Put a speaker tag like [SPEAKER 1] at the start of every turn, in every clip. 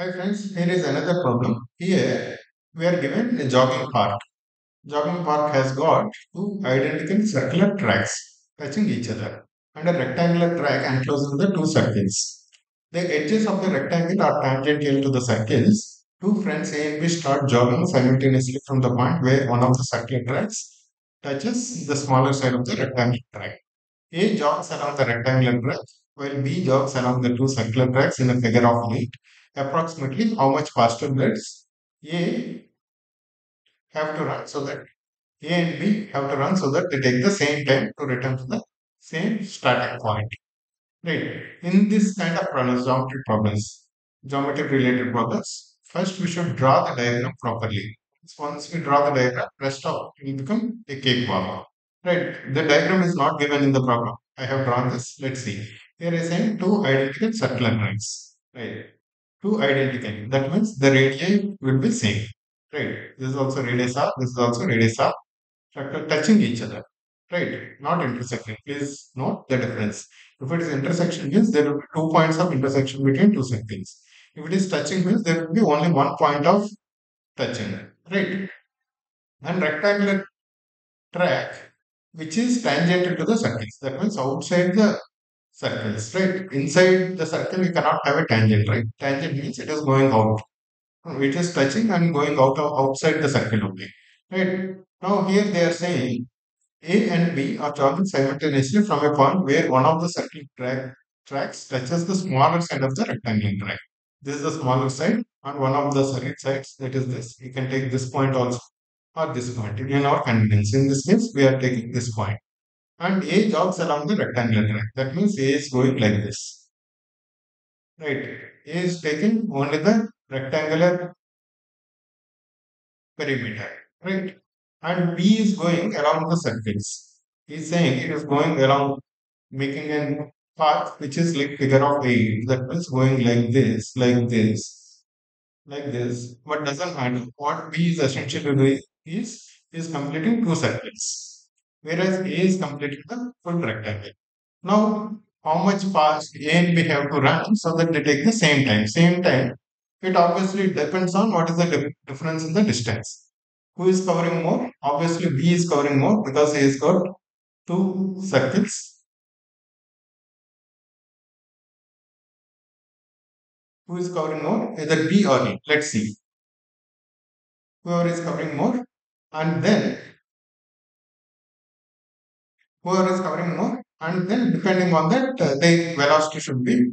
[SPEAKER 1] Hi friends, here is another problem. Here we are given a jogging park. Jogging park has got two identical circular tracks touching each other and a rectangular track enclosing the two circles. The edges of the rectangle are tangential to the circles. Two friends A and B start jogging simultaneously from the point where one of the circular tracks touches the smaller side of the rectangular track. A jogs along the rectangular track while B jogs along the two circular tracks in a figure of eight. Approximately how much faster does A have to run so that A and B have to run so that they take the same time to return to the same starting point. Right. In this kind of problems, geometry problems, geometry related problems, first we should draw the diagram properly. Once we draw the diagram, rest of it will become a cake cakewalk. Right. The diagram is not given in the problem. I have drawn this. Let's see. Here is saying two identical circular lines. Right. Two identical. That means the radii will be same. Right. This is also radius r. This is also radius r. Factor touching each other. Right. Not intersecting. Please note the difference. If it is intersection means there will be two points of intersection between two circles. If it is touching means there will be only one point of touching. Right. And rectangular track which is tangential to the circles. That means outside the circles, right? Inside the circle we cannot have a tangent, right? Tangent means it is going out. It is touching and going out of outside the circle only. Right. Now here they are saying A and B are traveling simultaneously from a point where one of the circle track tracks touches the smaller side of the rectangular track. This is the smaller side and one of the circle sides that is this. You can take this point also or this point in our convenience. In this case, we are taking this point. And A jogs along the rectangular track. That means A is going like this. Right. A is taking only the rectangular perimeter. Right. And B is going along the circles. He is saying it is going along, making a path which is like figure of eight. That means going like this, like this, like this. But doesn't matter. What B is essentially doing is is completing two circles, whereas A is completing the full rectangle. Now, how much fast A and B have to run so that they take the same time? Same time. It obviously depends on what is the difference in the distance. Who is covering more? Obviously, B is covering more because he has got two circles. Who is covering more? Either B or A. Let's see. Whoever is covering more, and then whoever is covering more, and then depending on that, uh, the velocity should be,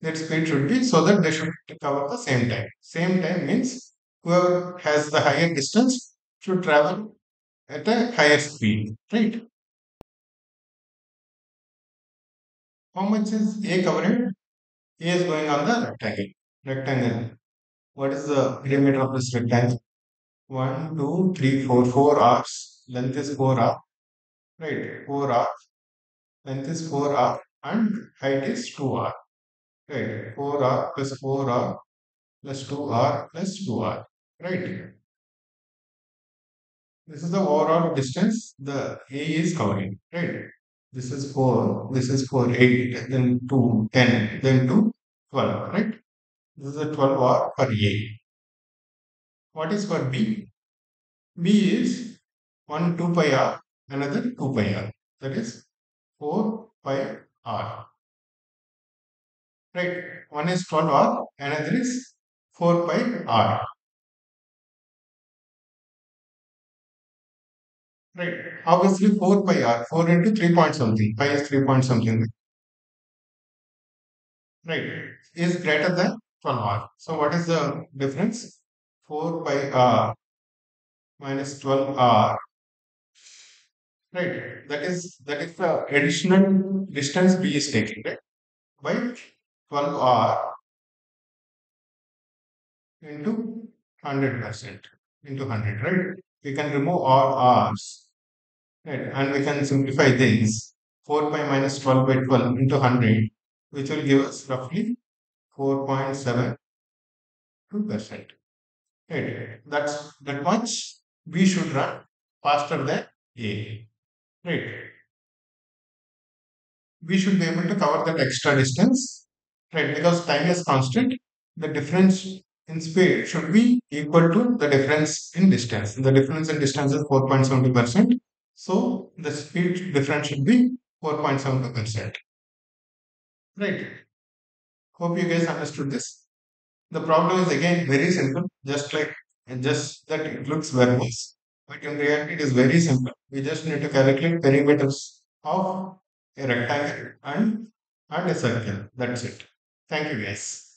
[SPEAKER 1] their speed should be, so that they should cover the same time. Same time means whoever has the higher distance should travel at a higher speed, right? How much is A covering? A is going on the rectangle. Rectangle. What is the perimeter of this rectangle? One, two, three, four. Four arcs. Length is four r. Right. Four r. Length is four r, and height is two r. Right. Four r plus four r plus two r plus two r. Right. This is the overall distance the A is covering. Right. This is 4, this is 4, 8, then 2, 10, then 2, 12, right? This is a 12 R for A. What is for B? B is 1 2 pi R, another 2 pi R. That is 4 pi R. Right? One is 12 R, another is 4 pi R. Right? Obviously 4 pi R, 4 into 3 point something. Pi is 3 point something. Right? Is greater than 12 R. So what is the difference? 4 pi R minus 12 R Right. That is that is the additional distance B is taking, right? By 12 R into 100% into 100, right? We can remove all R's, right? And we can simplify this 4 pi minus 12 by 12 into 100, which will give us roughly 4.72%. Right. That's that much B should run faster than A. Right. We should be able to cover that extra distance, right? Because time is constant. The difference in speed should be equal to the difference in distance. The difference in distance is 4.72%. So the speed difference should be 4.72%. Right. Hope you guys understood this. The problem is again very simple, just like just that it looks verbose. But in reality, it is very simple. We just need to calculate perimeters of a rectangle and, and a circle. That's it. Thank you guys.